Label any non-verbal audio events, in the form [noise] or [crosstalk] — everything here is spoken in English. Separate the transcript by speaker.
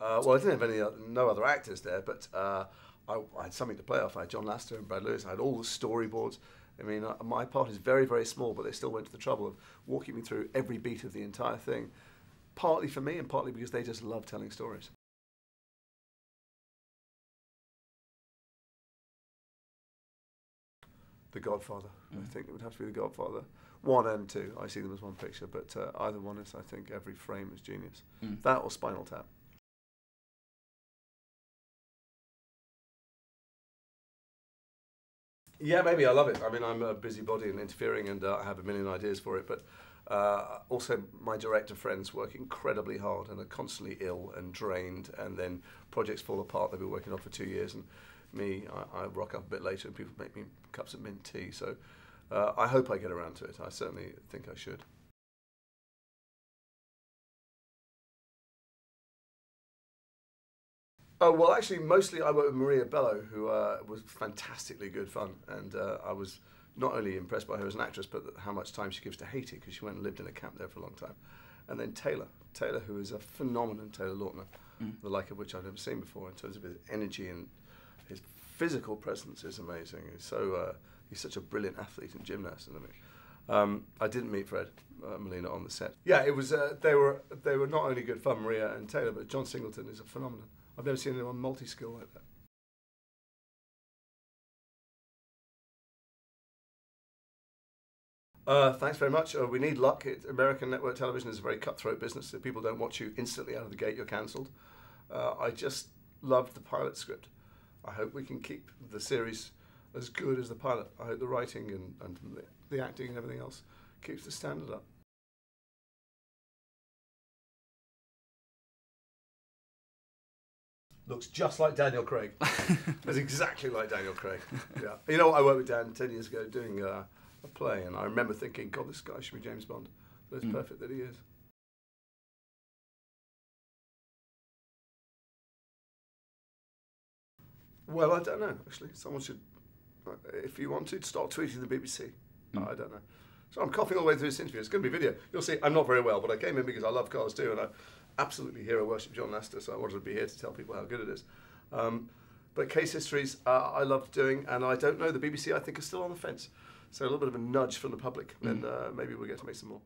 Speaker 1: Uh, well, I didn't have any other, no other actors there, but uh, I, I, had something to play off. I had John Lasseter and Brad Lewis. I had all the storyboards. I mean, uh, my part is very, very small, but they still went to the trouble of walking me through every beat of the entire thing, partly for me and partly because they just love telling stories. The Godfather. Mm. I think it would have to be The Godfather. One and two, I see them as one picture, but uh, either one is, I think, every frame is genius. Mm. That or Spinal Tap. Yeah, maybe I love it. I mean, I'm a busybody and interfering, and uh, I have a million ideas for it. But uh, also, my director friends work incredibly hard and are constantly ill and drained, and then projects fall apart. They've been working on for two years, and me, I, I rock up a bit later, and people make me cups of mint tea. So uh, I hope I get around to it. I certainly think I should. Oh well, actually, mostly I worked with Maria Bello, who uh, was fantastically good fun, and uh, I was not only impressed by her as an actress, but how much time she gives to Haiti because she went and lived in a camp there for a long time. And then Taylor, Taylor, who is a phenomenon, Taylor Lautner, mm. the like of which I've never seen before in terms of his energy and his physical presence is amazing. He's so uh, he's such a brilliant athlete and gymnast. And I mean, um, I didn't meet Fred uh, Molina on the set. Yeah, it was. Uh, they were they were not only good fun, Maria and Taylor, but John Singleton is a phenomenon. I've never seen anyone multi-skill like that. Uh, thanks very much. Uh, we need luck. It, American network television is a very cutthroat business. If people don't watch you instantly out of the gate, you're cancelled. Uh, I just loved the pilot script. I hope we can keep the series as good as the pilot. I hope the writing and, and the acting and everything else keeps the standard up. Looks just like Daniel Craig. [laughs] That's exactly like Daniel Craig. Yeah. You know, I worked with Dan 10 years ago doing uh, a play, and I remember thinking, God, this guy should be James Bond. It's mm. perfect that he is. Well, I don't know, actually. Someone should, uh, if you want to, start tweeting the BBC. Mm. I don't know. So I'm coughing all the way through this interview. It's going to be video. You'll see I'm not very well, but I came in because I love Cars 2, and I absolutely hero worship John Lasseter, so I wanted to be here to tell people how good it is. Um, but case histories uh, I loved doing, and I don't know, the BBC I think are still on the fence. So a little bit of a nudge from the public, mm. and uh, maybe we'll get to make some more.